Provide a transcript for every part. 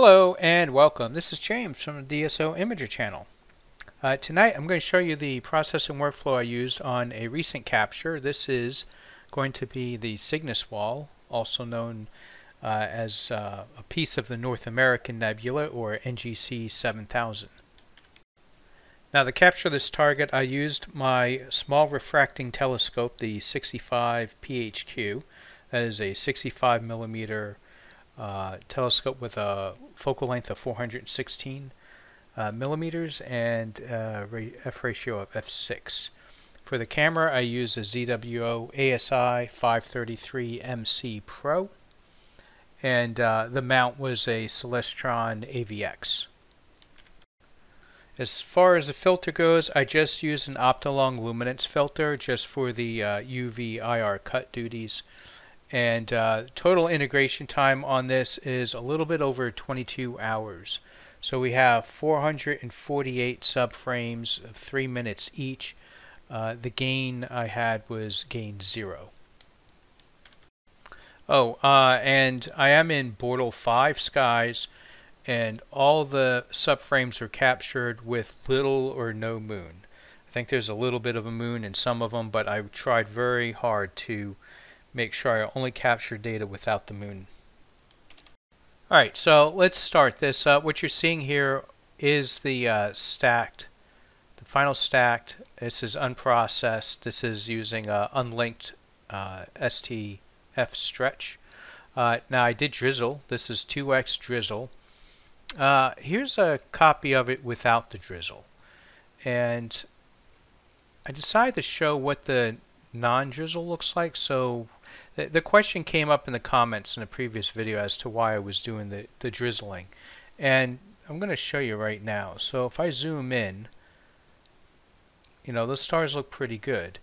Hello and welcome. This is James from the DSO Imager channel. Uh, tonight I'm going to show you the processing workflow I used on a recent capture. This is going to be the Cygnus Wall, also known uh, as uh, a piece of the North American Nebula or NGC 7000. Now to capture this target I used my small refracting telescope, the 65 PHQ. That is a 65 millimeter uh, telescope with a focal length of 416 uh, millimeters and uh, f ratio of f6. For the camera, I use a ZWO ASI 533 MC Pro, and uh, the mount was a Celestron AVX. As far as the filter goes, I just use an Optolong luminance filter just for the UV uh, IR cut duties. And uh, total integration time on this is a little bit over 22 hours. So we have 448 subframes of 3 minutes each. Uh, the gain I had was gain 0. Oh, uh, and I am in Bortle 5 skies, and all the subframes are captured with little or no moon. I think there's a little bit of a moon in some of them, but I tried very hard to make sure I only capture data without the moon. Alright, so let's start this. Uh, what you're seeing here is the uh, stacked, the final stacked. This is unprocessed. This is using uh, unlinked uh, STF stretch. Uh, now I did drizzle. This is 2x drizzle. Uh, here's a copy of it without the drizzle. And I decided to show what the non-drizzle looks like. So the, the question came up in the comments in a previous video as to why I was doing the, the drizzling. And I'm going to show you right now. So if I zoom in, you know, the stars look pretty good.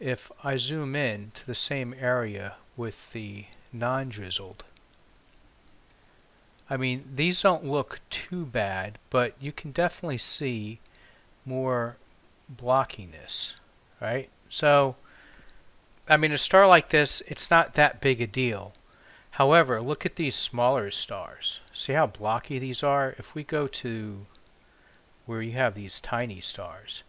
If I zoom in to the same area with the non-drizzled, I mean, these don't look too bad, but you can definitely see more blockiness, right? So I mean, a star like this, it's not that big a deal. However, look at these smaller stars. See how blocky these are? If we go to where you have these tiny stars,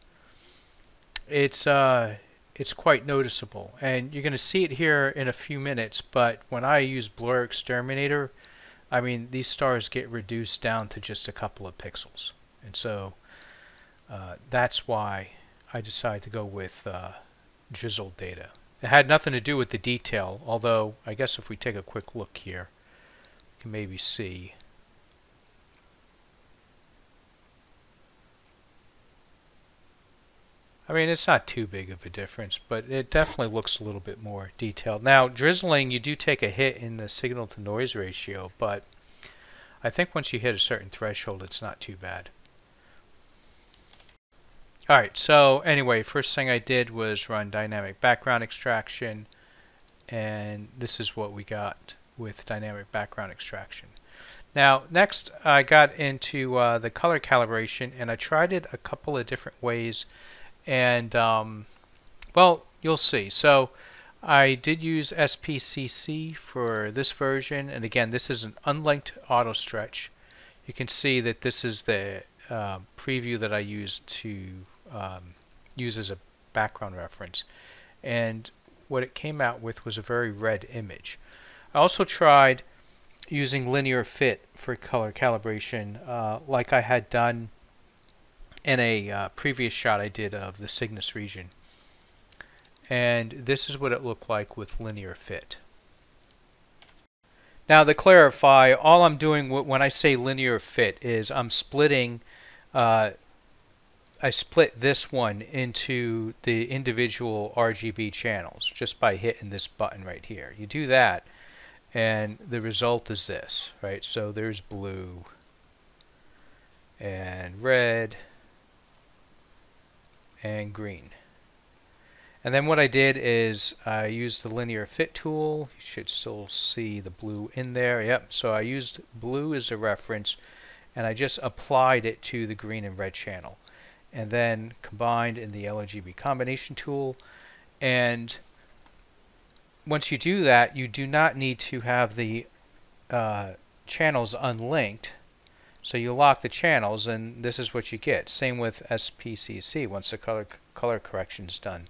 it's uh, it's quite noticeable. And you're going to see it here in a few minutes, but when I use BlurXTerminator, I mean, these stars get reduced down to just a couple of pixels. And so uh, that's why I decided to go with uh, data. It had nothing to do with the detail, although I guess if we take a quick look here, we can maybe see. I mean, it's not too big of a difference, but it definitely looks a little bit more detailed. Now, drizzling, you do take a hit in the signal to noise ratio, but I think once you hit a certain threshold, it's not too bad. Alright, so anyway, first thing I did was run dynamic background extraction, and this is what we got with dynamic background extraction. Now, next I got into uh, the color calibration, and I tried it a couple of different ways, and um, well, you'll see. So I did use SPCC for this version, and again, this is an unlinked auto stretch. You can see that this is the uh, preview that I used to um, use as a background reference. And what it came out with was a very red image. I also tried using linear fit for color calibration uh, like I had done in a uh, previous shot I did of the Cygnus region. And this is what it looked like with linear fit. Now to clarify, all I'm doing when I say linear fit is I'm splitting uh, I split this one into the individual RGB channels just by hitting this button right here. You do that and the result is this, right? So there's blue and red and green. And then what I did is I used the linear fit tool. You should still see the blue in there. Yep, so I used blue as a reference and I just applied it to the green and red channel and then combined in the LRGB combination tool. And once you do that, you do not need to have the uh, channels unlinked So you lock the channels and this is what you get. Same with SPCC once the color color correction is done.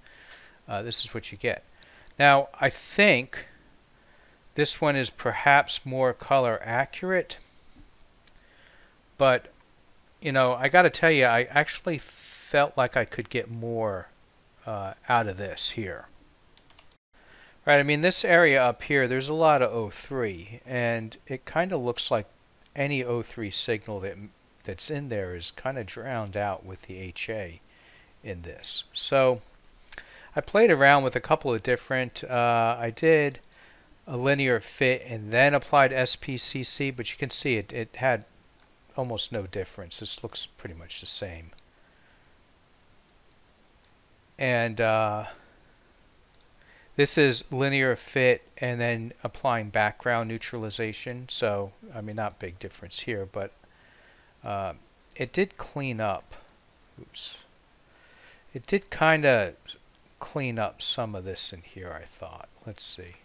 Uh, this is what you get. Now I think this one is perhaps more color accurate but you know I got to tell you I actually felt like I could get more uh, out of this here. Right, I mean this area up here, there's a lot of O3, and it kind of looks like any O3 signal that that's in there is kind of drowned out with the HA in this. So I played around with a couple of different, uh, I did a linear fit and then applied SPCC, but you can see it, it had almost no difference. This looks pretty much the same. And uh, this is linear fit and then applying background neutralization. So, I mean, not big difference here, but uh, it did clean up. Oops. It did kind of clean up some of this in here, I thought. Let's see.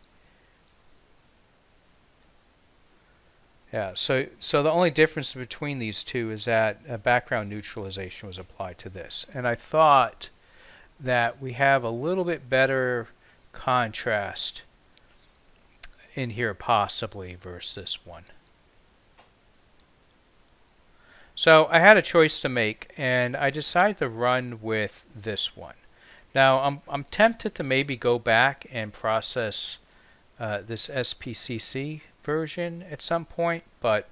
Yeah, so so the only difference between these two is that a background neutralization was applied to this. And I thought that we have a little bit better contrast in here possibly versus this one. So I had a choice to make and I decided to run with this one. Now I'm, I'm tempted to maybe go back and process uh, this SPCC version at some point, but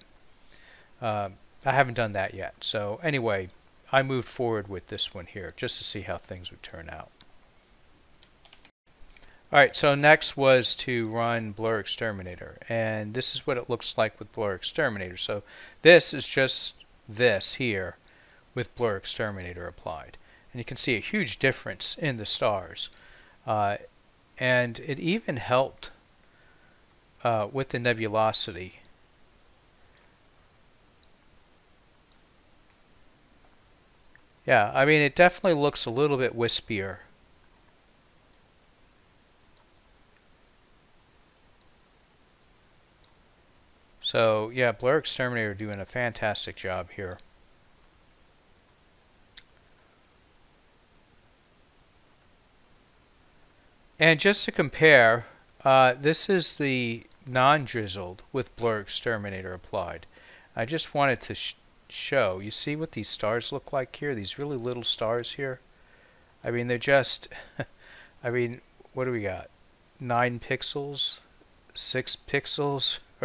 uh, I haven't done that yet. So anyway, I moved forward with this one here just to see how things would turn out. Alright, so next was to run BlurXTerminator, and this is what it looks like with BlurXTerminator. So this is just this here with BlurXTerminator applied. And you can see a huge difference in the stars. Uh, and it even helped uh, with the nebulosity. Yeah, I mean, it definitely looks a little bit wispier So yeah, BlurXTerminator doing a fantastic job here. And just to compare, uh, this is the non-drizzled with BlurXTerminator applied. I just wanted to sh show, you see what these stars look like here? These really little stars here? I mean, they're just, I mean, what do we got? 9 pixels? 6 pixels?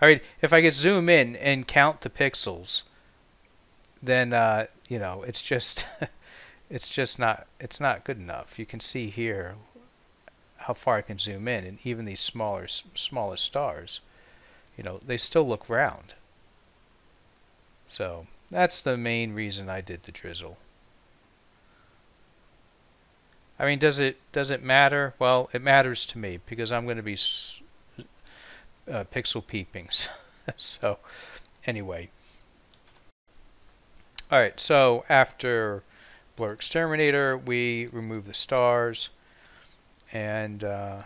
I mean, if I could zoom in and count the pixels, then uh, you know it's just it's just not it's not good enough. You can see here how far I can zoom in, and even these smaller smallest stars, you know, they still look round. So that's the main reason I did the drizzle. I mean, does it does it matter? Well, it matters to me because I'm going to be uh, pixel peepings. so anyway. Alright, so after BlurXTerminator, we remove the stars. And uh,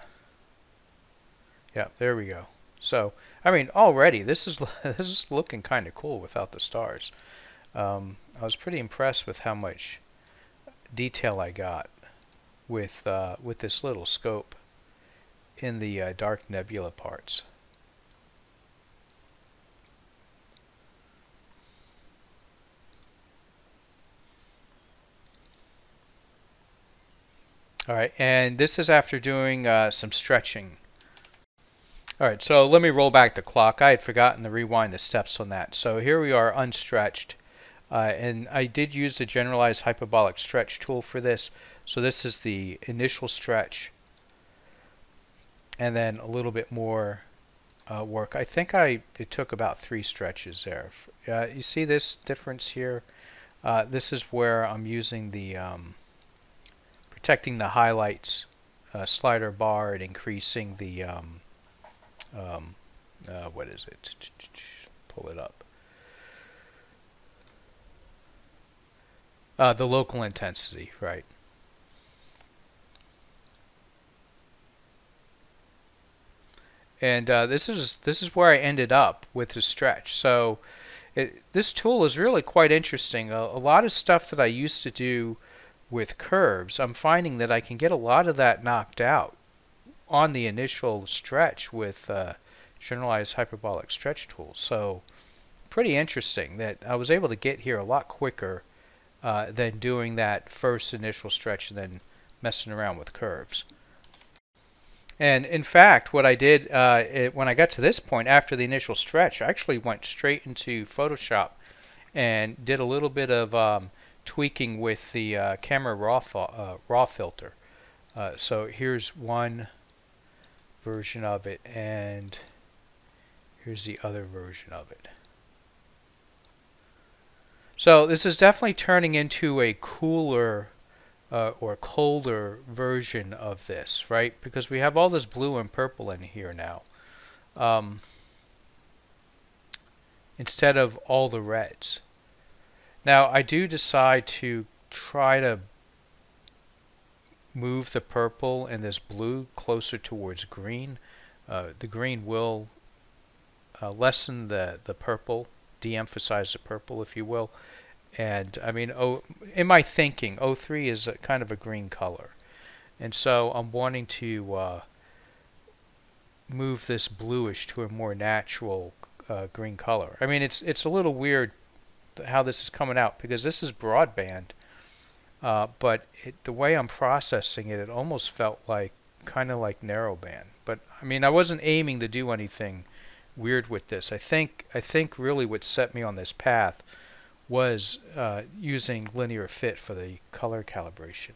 yeah, there we go. So, I mean, already this is this is looking kind of cool without the stars. Um, I was pretty impressed with how much detail I got with uh, with this little scope in the uh, dark nebula parts. All right, and this is after doing uh, some stretching. All right, so let me roll back the clock. I had forgotten to rewind the steps on that. So here we are unstretched. Uh, and I did use the generalized hyperbolic stretch tool for this. So this is the initial stretch. And then a little bit more uh, work. I think I it took about three stretches there. Uh, you see this difference here? Uh, this is where I'm using the... Um, protecting the highlights uh, slider bar and increasing the um, um, uh, what is it? Pull it up. Uh, the local intensity, right? And uh, this is this is where I ended up with the stretch. So it, this tool is really quite interesting. A, a, lot of stuff that I used to do with curves, I'm finding that I can get a lot of that knocked out on the initial stretch with uh, generalized hyperbolic stretch tools. So pretty interesting that I was able to get here a lot quicker uh, than doing that first initial stretch and then messing around with curves. And in fact, what I did uh, it, when I got to this point after the initial stretch, I actually went straight into Photoshop and did a little bit of um, tweaking with the uh, camera raw, uh, raw filter. Uh, so here's one version of it and here's the other version of it. So this is definitely turning into a cooler uh, or colder version of this, right? Because we have all this blue and purple in here now. Um, instead of all the reds. Now I do decide to try to move the purple and this blue closer towards green. Uh, the green will uh, lessen the, the purple, de-emphasize the purple if you will. And I mean, oh, in my thinking, O3 is a, kind of a green color. And so I'm wanting to uh, move this bluish to a more natural uh, green color. I mean, it's it's a little weird how this is coming out because this is broadband, uh, but it, the way I'm processing it, it almost felt like kind of like narrowband. But I mean, I wasn't aiming to do anything weird with this. I think I think really what set me on this path was uh, using linear fit for the color calibration.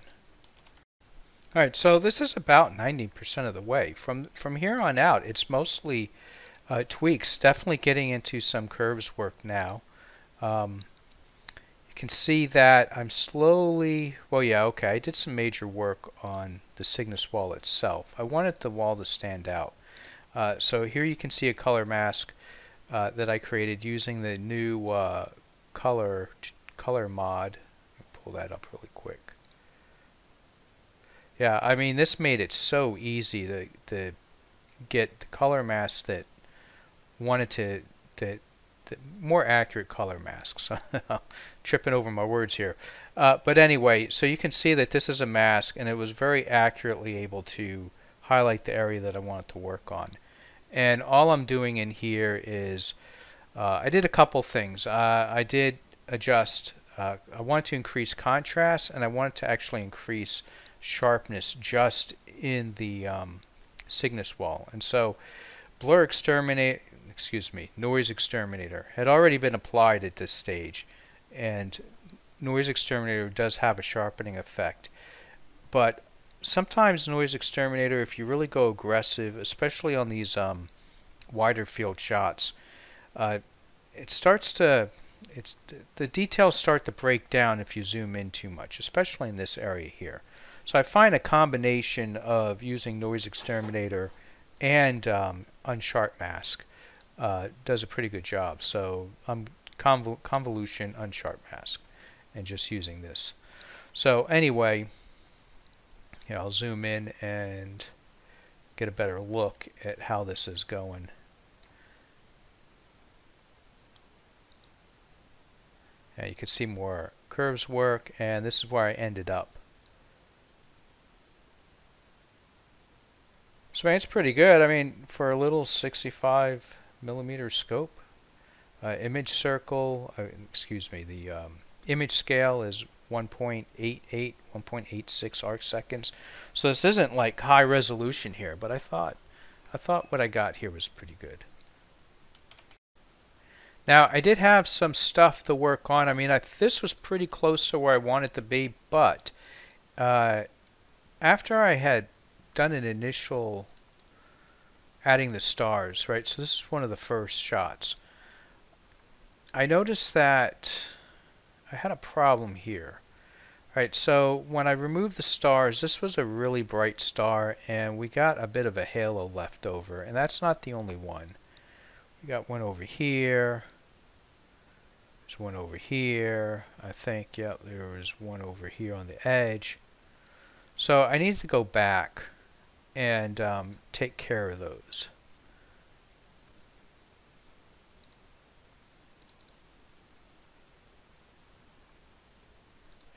Alright, so this is about 90% of the way. From, from here on out, it's mostly uh, tweaks, definitely getting into some curves work now. Um, you can see that I'm slowly, well yeah, okay, I did some major work on the Cygnus wall itself. I wanted the wall to stand out. Uh, so here you can see a color mask uh, that I created using the new uh, color color mod. Pull that up really quick. Yeah, I mean this made it so easy to to get the color mask that wanted to that more accurate color masks. Tripping over my words here. Uh, but anyway, so you can see that this is a mask and it was very accurately able to highlight the area that I wanted to work on. And all I'm doing in here is uh, I did a couple things. Uh, I did adjust, uh, I wanted to increase contrast and I wanted to actually increase sharpness just in the um, Cygnus wall. And so blur exterminate, excuse me, NoiseXTerminator had already been applied at this stage and NoiseXTerminator does have a sharpening effect. But sometimes NoiseXTerminator, if you really go aggressive, especially on these um, wider field shots, uh, it starts to it's the details start to break down if you zoom in too much, especially in this area here. So I find a combination of using NoiseXTerminator and um, unsharp mask uh, does a pretty good job. So I'm convol convolution unsharp mask and just using this. So anyway, I'll zoom in and get a better look at how this is going. Yeah, you can see more curves work and this is where I ended up. So it's pretty good. I mean, for a little 65 millimeter scope, uh, image circle, uh, excuse me, the um, image scale is 1.88, 1.86 arc seconds. So this isn't like high resolution here, but I thought, I thought what I got here was pretty good. Now, I did have some stuff to work on. I mean, I, this was pretty close to where I wanted to be, but uh, after I had done an initial adding the stars, right, so this is one of the first shots, I noticed that I had a problem here. Right, so when I removed the stars, this was a really bright star, and we got a bit of a halo left over, and that's not the only one. We got one over here, there's one over here. I think, yep, there was one over here on the edge. So I need to go back and um, take care of those.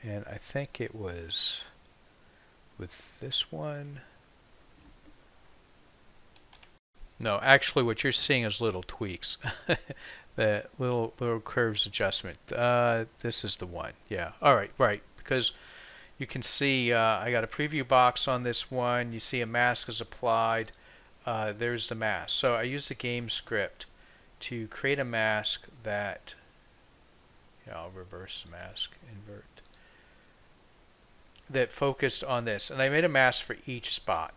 And I think it was with this one. No, actually what you're seeing is little tweaks. the little little curves adjustment. Uh, this is the one. Yeah. All right, right. Because you can see uh, I got a preview box on this one. You see a mask is applied. Uh, there's the mask. So I use the game script to create a mask that. I'll reverse the mask. Invert. That focused on this, and I made a mask for each spot.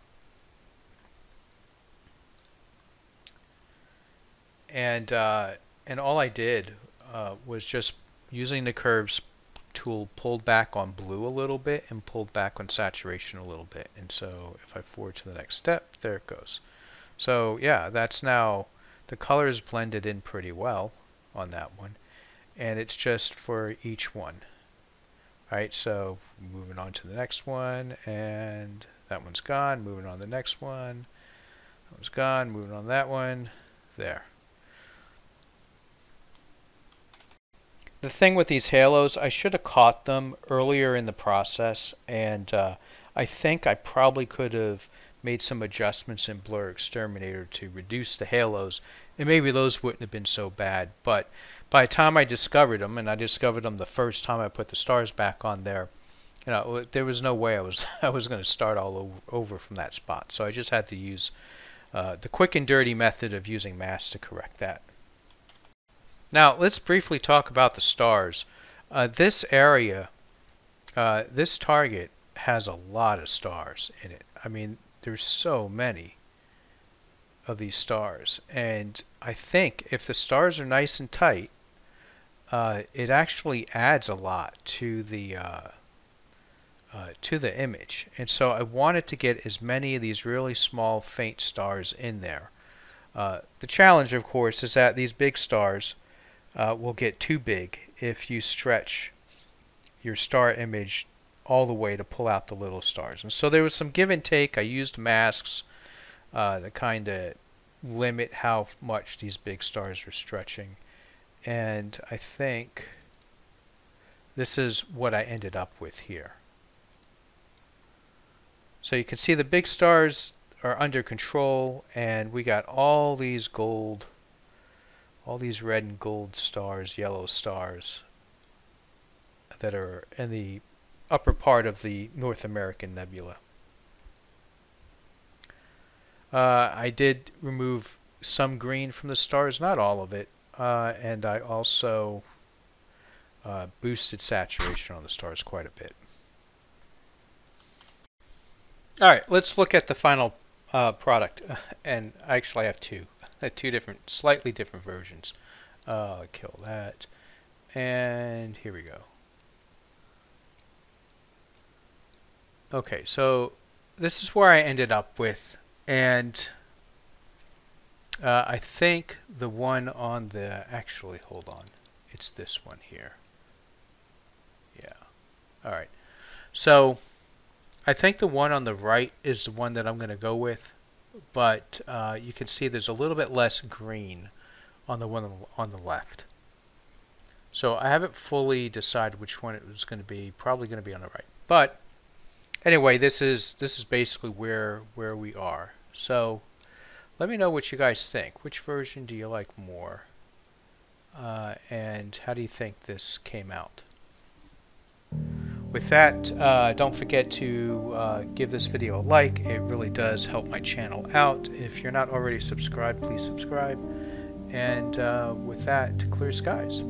and uh, and all I did uh, was just using the curves tool pulled back on blue a little bit and pulled back on saturation a little bit and so if I forward to the next step there it goes so yeah that's now the colors blended in pretty well on that one and it's just for each one Alright, so moving on to the next one, and that one's gone. Moving on the next one. That one's gone. Moving on that one. There. The thing with these halos, I should have caught them earlier in the process, and uh, I think I probably could have made some adjustments in BlurXTerminator to reduce the halos, and maybe those wouldn't have been so bad. But by the time I discovered them, and I discovered them the first time I put the stars back on there, you know, there was no way I was I was going to start all over, over, from that spot. So I just had to use uh, the quick and dirty method of using mass to correct that. Now, let's briefly talk about the stars. Uh, this area, uh, this target has a lot of stars in it. I mean, there's so many of these stars. And I think if the stars are nice and tight, uh, it actually adds a lot to the uh, uh, to the image. And so I wanted to get as many of these really small faint stars in there. Uh, the challenge, of course, is that these big stars uh, will get too big if you stretch your star image all the way to pull out the little stars. And so there was some give and take. I used masks uh, to kind of limit how much these big stars were stretching. And I think this is what I ended up with here. So you can see the big stars are under control and we got all these gold all these red and gold stars, yellow stars that are in the upper part of the North American nebula. Uh, I did remove some green from the stars, not all of it, uh, and I also uh, boosted saturation on the stars quite a bit. All right, let's look at the final uh, product, and I actually have two two different, slightly different versions. Uh, kill that. And here we go. Okay, so this is where I ended up with, and uh, I think the one on the, actually, hold on, it's this one here. Yeah, alright. So, I think the one on the right is the one that I'm going to go with but uh, you can see there's a little bit less green on the one on the left. So I haven't fully decided which one it was going to be. Probably going to be on the right. But anyway, this is this is basically where where we are. So let me know what you guys think. Which version do you like more? Uh, and how do you think this came out? With that, uh, don't forget to uh, give this video a like. It really does help my channel out. If you're not already subscribed, please subscribe. And uh, with that, clear skies.